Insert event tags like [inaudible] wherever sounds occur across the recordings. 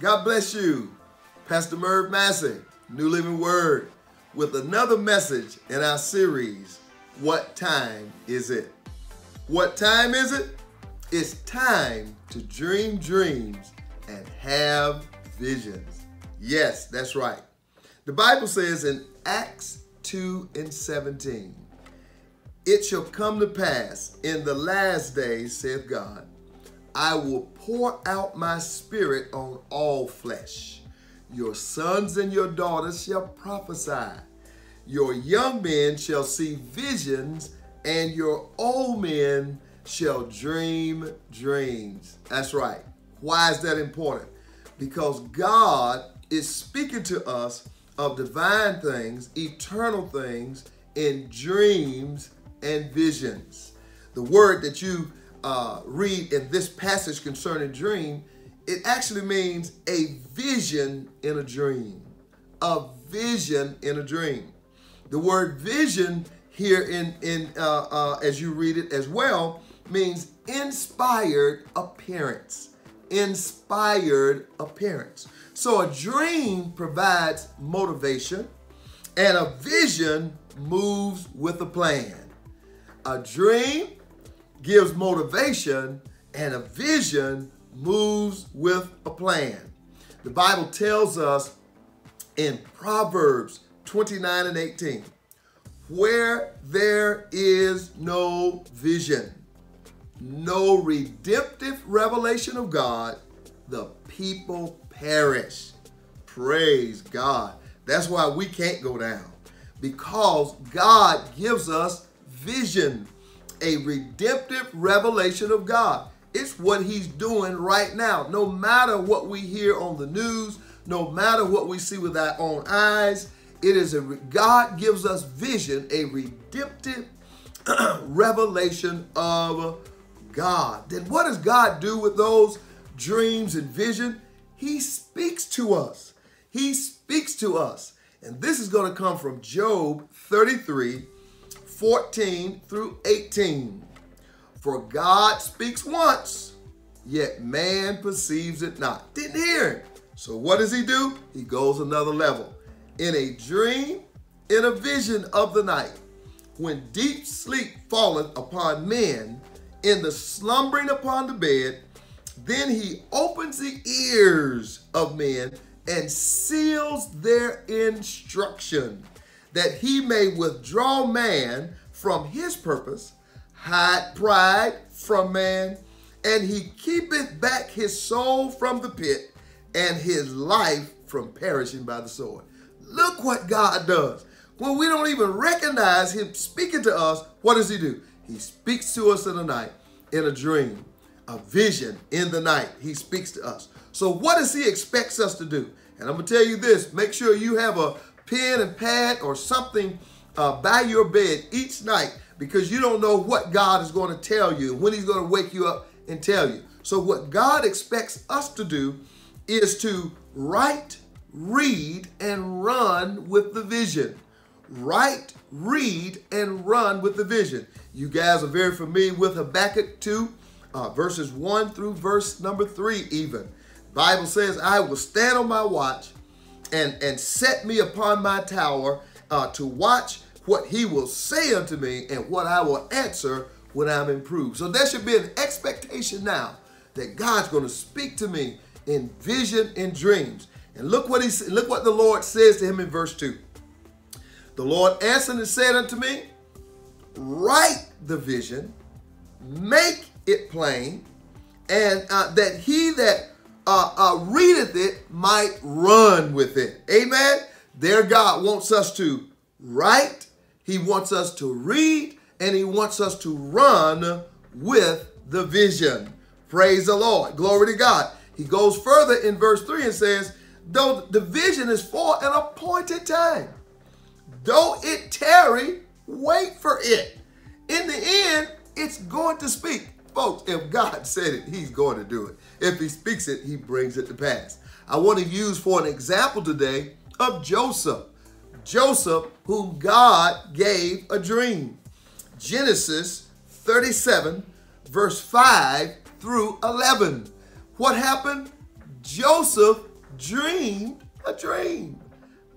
God bless you. Pastor Merv Massey, New Living Word, with another message in our series, What Time Is It? What time is it? It's time to dream dreams and have visions. Yes, that's right. The Bible says in Acts 2 and 17, It shall come to pass in the last days, saith God, I will pour out my spirit on all flesh. Your sons and your daughters shall prophesy. Your young men shall see visions, and your old men shall dream dreams. That's right. Why is that important? Because God is speaking to us of divine things, eternal things, in dreams and visions. The word that you uh, read in this passage concerning dream, it actually means a vision in a dream. A vision in a dream. The word vision here in, in uh, uh, as you read it as well means inspired appearance. Inspired appearance. So a dream provides motivation and a vision moves with a plan. A dream gives motivation, and a vision moves with a plan. The Bible tells us in Proverbs 29 and 18 where there is no vision, no redemptive revelation of God, the people perish. Praise God. That's why we can't go down because God gives us vision a redemptive revelation of God. It's what he's doing right now. No matter what we hear on the news, no matter what we see with our own eyes, it is a God gives us vision, a redemptive [clears throat] revelation of God. Then what does God do with those dreams and vision? He speaks to us. He speaks to us. And this is going to come from Job 33 14 through 18. For God speaks once, yet man perceives it not. Didn't hear him. So what does he do? He goes another level. In a dream, in a vision of the night, when deep sleep falleth upon men, in the slumbering upon the bed, then he opens the ears of men and seals their instruction that he may withdraw man from his purpose, hide pride from man, and he keepeth back his soul from the pit and his life from perishing by the sword. Look what God does. When we don't even recognize him speaking to us, what does he do? He speaks to us in the night, in a dream, a vision in the night. He speaks to us. So what does he expects us to do? And I'm going to tell you this, make sure you have a pen and pad or something uh, by your bed each night because you don't know what God is going to tell you, when he's going to wake you up and tell you. So what God expects us to do is to write, read, and run with the vision. Write, read, and run with the vision. You guys are very familiar with Habakkuk 2, uh, verses 1 through verse number 3 even. Bible says, I will stand on my watch and, and set me upon my tower uh, to watch what he will say unto me and what I will answer when I'm improved. So there should be an expectation now that God's going to speak to me in vision and dreams. And look what he look what the Lord says to him in verse 2. The Lord answered and said unto me, Write the vision, make it plain, and uh, that he that uh, uh, readeth it might run with it. Amen. There, God wants us to write, He wants us to read, and He wants us to run with the vision. Praise the Lord. Glory to God. He goes further in verse 3 and says, Though the vision is for an appointed time, though it tarry, wait for it. In the end, it's going to speak. Folks, if God said it, he's going to do it. If he speaks it, he brings it to pass. I want to use for an example today of Joseph. Joseph, whom God gave a dream. Genesis 37, verse 5 through 11. What happened? Joseph dreamed a dream.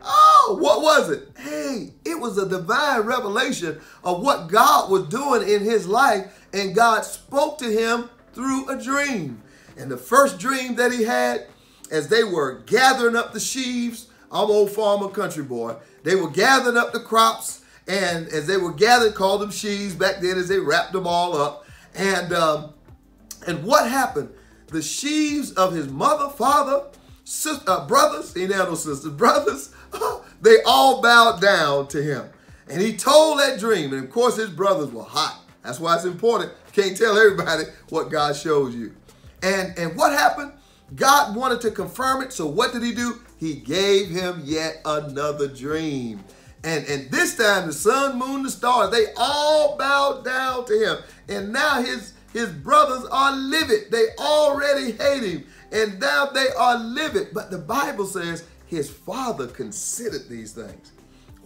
Oh, what was it? Hey, it was a divine revelation of what God was doing in his life, and God spoke to him through a dream. And the first dream that he had, as they were gathering up the sheaves, I'm old farmer country boy, they were gathering up the crops, and as they were gathered, called them sheaves back then as they wrapped them all up. And um, and what happened? The sheaves of his mother, father, sister, uh, brothers, he didn't no sisters, [laughs] brothers, [laughs] they all bowed down to him. And he told that dream. And of course, his brothers were hot. That's why it's important. You can't tell everybody what God shows you. And, and what happened? God wanted to confirm it. So what did he do? He gave him yet another dream. And, and this time the sun, moon, the stars, they all bowed down to him. And now his, his brothers are livid. They already hate him. And now they are livid. But the Bible says his father considered these things.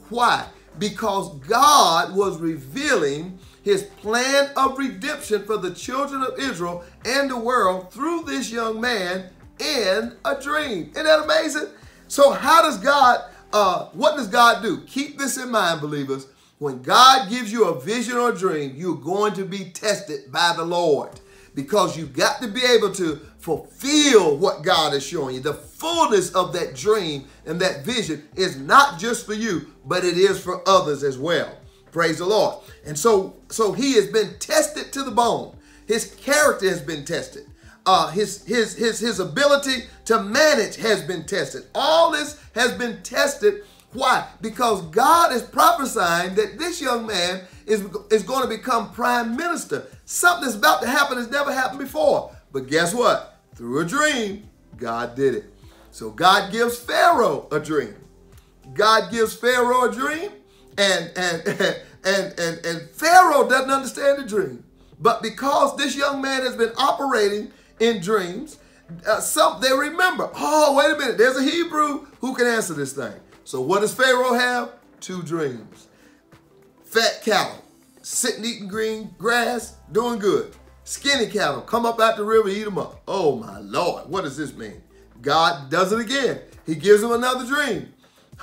Why? Because God was revealing his plan of redemption for the children of Israel and the world through this young man in a dream. Isn't that amazing? So, how does God, uh, what does God do? Keep this in mind, believers. When God gives you a vision or a dream, you're going to be tested by the Lord because you've got to be able to fulfill what God is showing you. The fullness of that dream and that vision is not just for you, but it is for others as well. Praise the Lord. And so, so he has been tested to the bone. His character has been tested. Uh, his, his, his, his ability to manage has been tested. All this has been tested. Why? Because God is prophesying that this young man is, is going to become prime minister. Something that's about to happen has never happened before. But guess what? Through a dream, God did it. So God gives Pharaoh a dream. God gives Pharaoh a dream, and [laughs] and and and, and Pharaoh doesn't understand the dream. But because this young man has been operating in dreams, uh, some they remember. Oh, wait a minute. There's a Hebrew who can answer this thing. So what does Pharaoh have? Two dreams. Fat cow, sitting eating green grass, doing good. Skinny cattle come up out the river, eat them up. Oh my Lord, what does this mean? God does it again. He gives him another dream.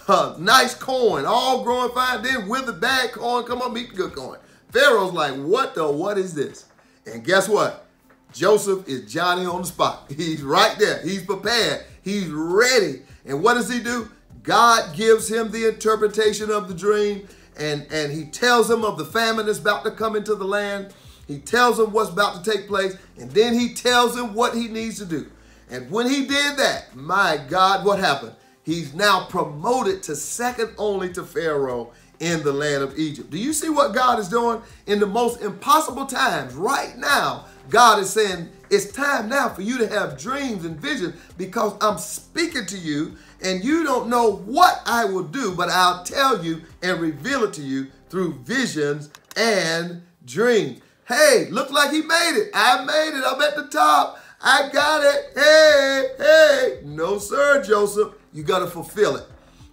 Uh, nice corn, all growing fine. Then with the bad corn, come up, eat the good corn. Pharaoh's like, what the, what is this? And guess what? Joseph is Johnny on the spot. [laughs] He's right there. He's prepared. He's ready. And what does he do? God gives him the interpretation of the dream and, and he tells him of the famine that's about to come into the land. He tells him what's about to take place, and then he tells him what he needs to do. And when he did that, my God, what happened? He's now promoted to second only to Pharaoh in the land of Egypt. Do you see what God is doing in the most impossible times? Right now, God is saying, it's time now for you to have dreams and visions because I'm speaking to you and you don't know what I will do, but I'll tell you and reveal it to you through visions and dreams. Hey, look like he made it. I made it. I'm at the top. I got it. Hey, hey. No, sir, Joseph. You got to fulfill it.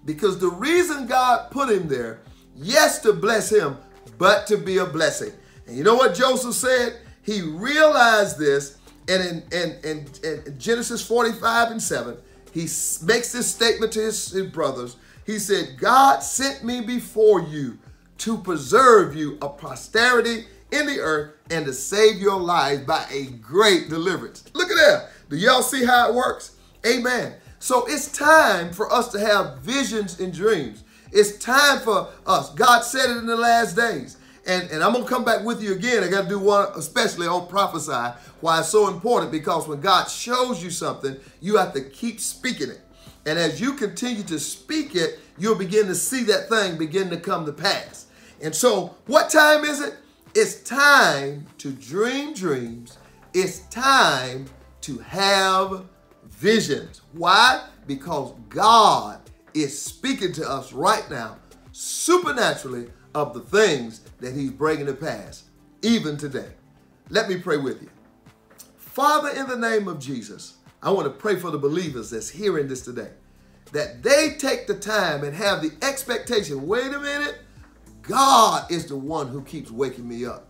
Because the reason God put him there, yes, to bless him, but to be a blessing. And you know what Joseph said? He realized this, and in, in, in, in Genesis 45 and 7, he makes this statement to his, his brothers. He said, God sent me before you to preserve you a posterity in the earth and to save your lives by a great deliverance. Look at that. Do y'all see how it works? Amen. So it's time for us to have visions and dreams. It's time for us. God said it in the last days. And, and I'm going to come back with you again. I got to do one, especially on prophesy, why it's so important because when God shows you something, you have to keep speaking it. And as you continue to speak it, you'll begin to see that thing begin to come to pass. And so, what time is it? It's time to dream dreams. It's time to have visions. Why? Because God is speaking to us right now supernaturally of the things that he's bringing to pass, even today. Let me pray with you. Father, in the name of Jesus, I want to pray for the believers that's hearing this today, that they take the time and have the expectation, wait a minute, God is the one who keeps waking me up.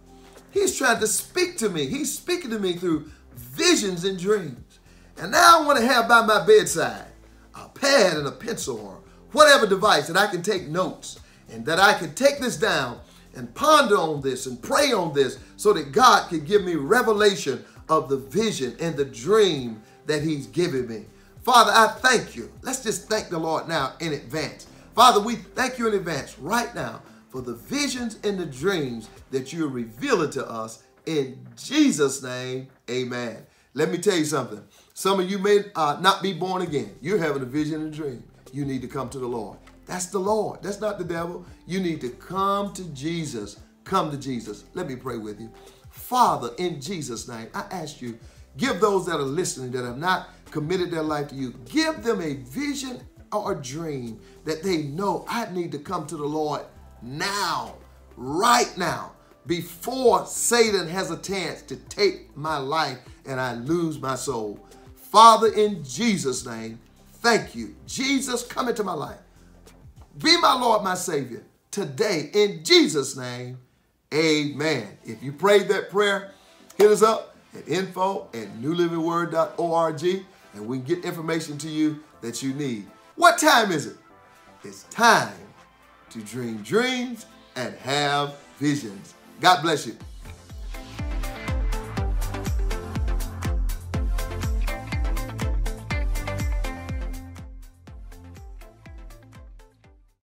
He's trying to speak to me. He's speaking to me through visions and dreams. And now I want to have by my bedside a pad and a pencil or whatever device that I can take notes and that I can take this down and ponder on this and pray on this so that God can give me revelation of the vision and the dream that He's given me. Father, I thank you. Let's just thank the Lord now in advance. Father, we thank you in advance right now for the visions and the dreams that you're revealing to us. In Jesus' name, amen. Let me tell you something. Some of you may uh, not be born again. You're having a vision and a dream. You need to come to the Lord. That's the Lord. That's not the devil. You need to come to Jesus. Come to Jesus. Let me pray with you. Father, in Jesus' name, I ask you, give those that are listening that have not committed their life to you, give them a vision or a dream that they know I need to come to the Lord now, right now, before Satan has a chance to take my life and I lose my soul. Father, in Jesus' name, thank you. Jesus, come into my life. Be my Lord, my Savior. Today, in Jesus' name, amen. If you prayed that prayer, hit us up at info at newlivingword.org and we can get information to you that you need. What time is it? It's time to dream dreams and have visions. God bless you.